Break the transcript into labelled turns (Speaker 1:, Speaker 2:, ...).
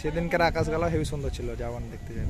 Speaker 1: সেদিনকার আকাশগালা হেভি সুন্দর ছিল যাওয়ান দেখতে যাই